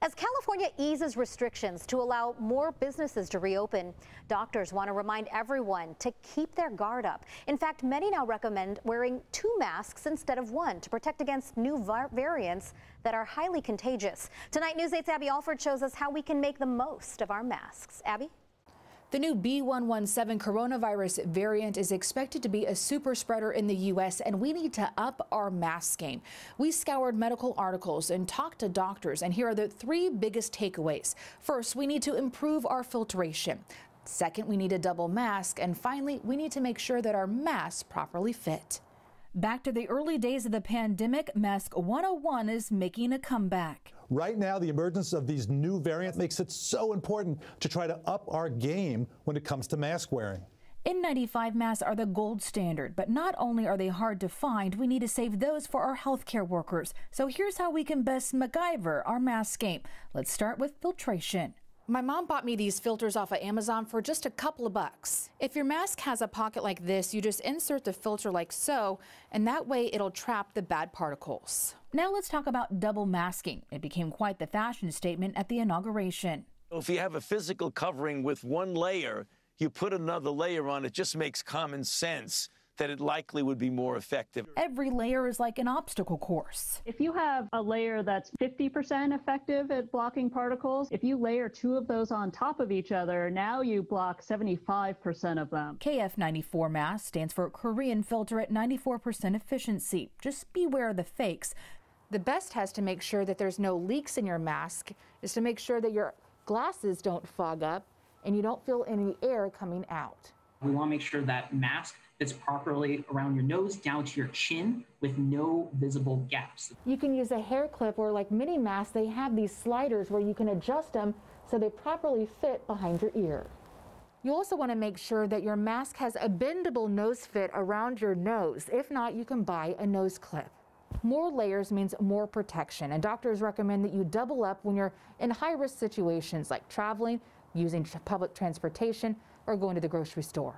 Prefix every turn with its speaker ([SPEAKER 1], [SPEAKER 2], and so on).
[SPEAKER 1] As California eases restrictions to allow more businesses to reopen, doctors want to remind everyone to keep their guard up. In fact, many now recommend wearing two masks instead of one to protect against new variants that are highly contagious. Tonight, News 8's Abbie Alford shows us how we can make the most of our masks. Abbie?
[SPEAKER 2] The new B117 coronavirus variant is expected to be a super spreader in the U.S., and we need to up our mask game. We scoured medical articles and talked to doctors, and here are the three biggest takeaways. First, we need to improve our filtration. Second, we need a double mask. And finally, we need to make sure that our masks properly fit. Back to the early days of the pandemic, Mask 101 is making a comeback.
[SPEAKER 3] Right now, the emergence of these new variants makes it so important to try to up our game when it comes to mask wearing.
[SPEAKER 2] N95 masks are the gold standard, but not only are they hard to find, we need to save those for our healthcare workers. So here's how we can best MacGyver our mask game. Let's start with filtration. My mom bought me these filters off of Amazon for just a couple of bucks. If your mask has a pocket like this, you just insert the filter like so, and that way it'll trap the bad particles. Now let's talk about double masking. It became quite the fashion statement at the inauguration.
[SPEAKER 4] If you have a physical covering with one layer, you put another layer on, it just makes common sense that it likely would be more effective.
[SPEAKER 2] Every layer is like an obstacle course.
[SPEAKER 5] If you have a layer that's 50% effective at blocking particles, if you layer two of those on top of each other, now you block 75% of them.
[SPEAKER 2] KF94 mask stands for Korean filter at 94% efficiency. Just beware of the fakes. The best test to make sure that there's no leaks in your mask is to make sure that your glasses don't fog up and you don't feel any air coming out.
[SPEAKER 6] We want to make sure that mask fits properly around your nose down to your chin with no visible gaps.
[SPEAKER 2] You can use a hair clip or like mini masks, they have these sliders where you can adjust them so they properly fit behind your ear. You also want to make sure that your mask has a bendable nose fit around your nose. If not, you can buy a nose clip. More layers means more protection, and doctors recommend that you double up when you're in high risk situations like traveling, using public transportation, or going to the grocery store.